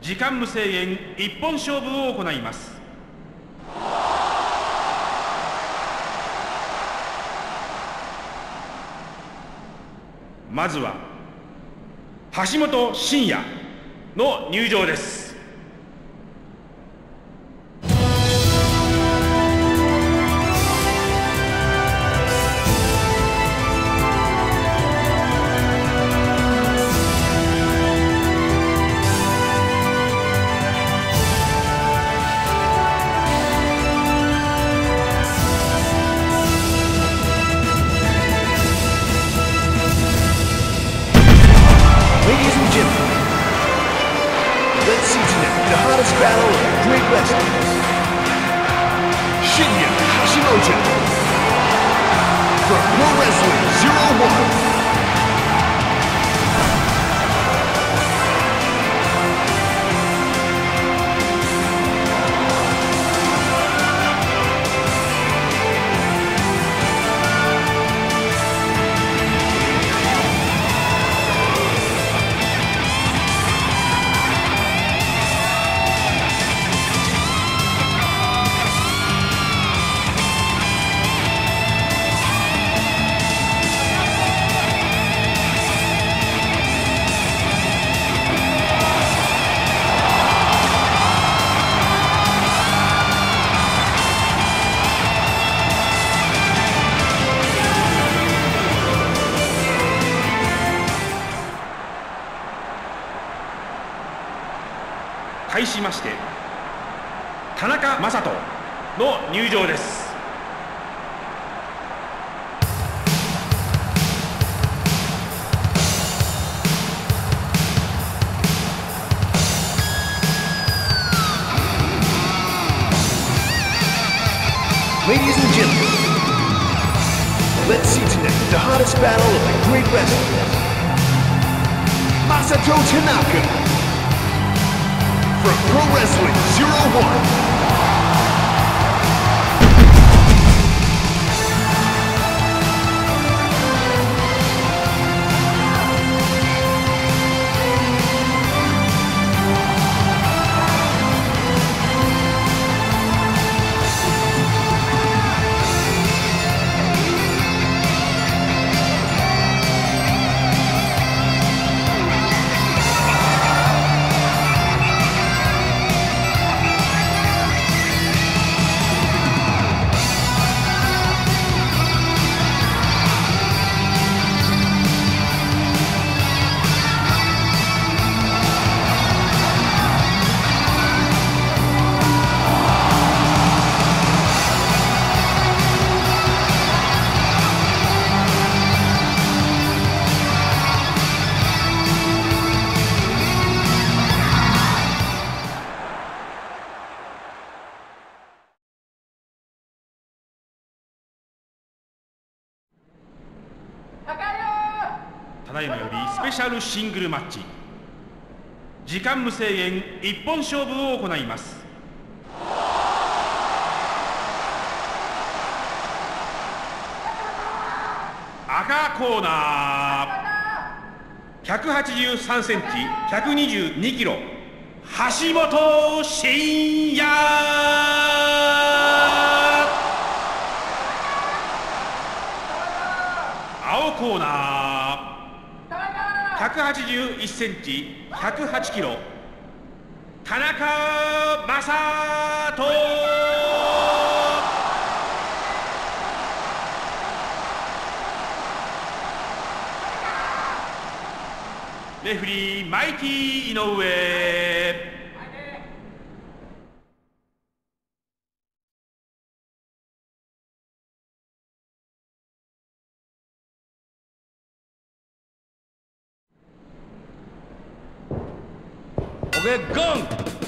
時間無制限一本勝負を行います。まずは橋本真也の入場です。しまして田中将人の入場です。From Pro Wrestling Zero One. ただいまよりスペシャルシングルマッチ。時間無制限一本勝負を行います。赤コーナー。183センチ122キロ。橋本真也。青コーナー。181センチ108キロ田中正人。レフリーマイティ井上。vem Vegan!